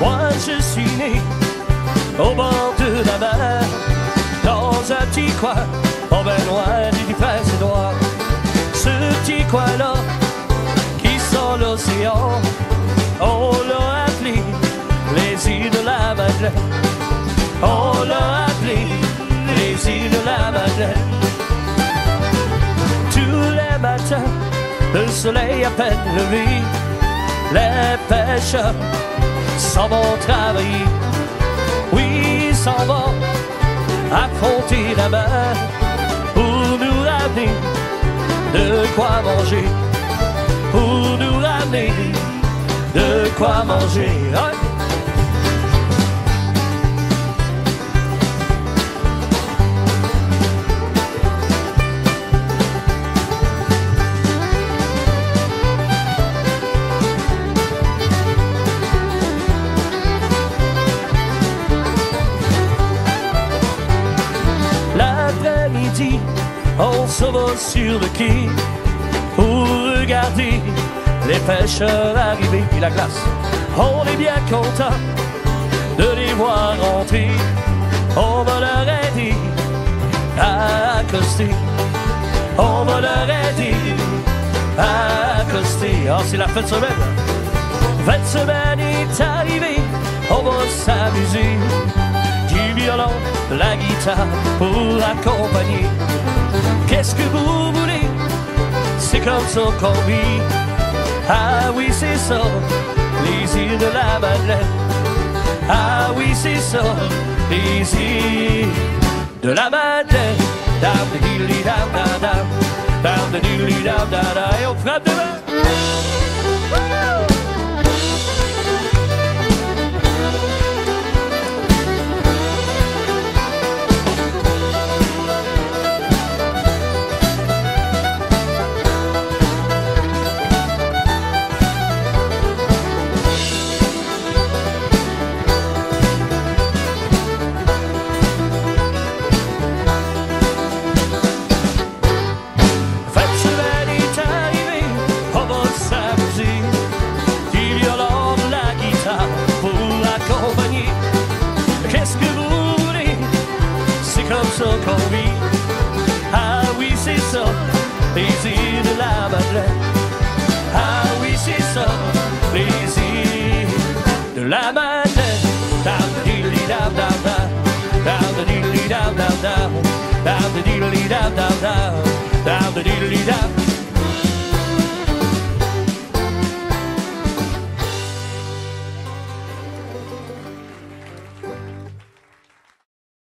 Moi je suis né au bord de la mer, dans un petit coin, en ben loin du prince Édouard. Ce petit coin-là, qui sent l'océan, on l'a appelé les îles de la Madeleine. On l'a appelé les îles de la Madeleine. Tous les matins, le soleil à peine levé, les pêcheurs s'en vont travailler. Oui, ils s'en vont affronter la mer pour nous ramener de quoi manger. Pour nous ramener de quoi manger. Ouais. On se va sur le quai pour regarder les pêcheurs arriver et la glace. On est bien content de les voir rentrer. On va leur aider à accoster. On va leur aider à accoster. Oh, c'est la fin de semaine. Fin de semaine est arrivée. On va s'amuser. Du violon, la guitare pour accompagner. Comme qu'on vit. Ah oui, c'est ça, les îles de la Madeleine. Ah oui, c'est ça, les îles de la Madeleine. Down down. Et frappe de main. Ah oui, c'est ça, îles de la Madeleine. Ah oui, c'est ça, îles de la Madeleine. Down the diddly down down down.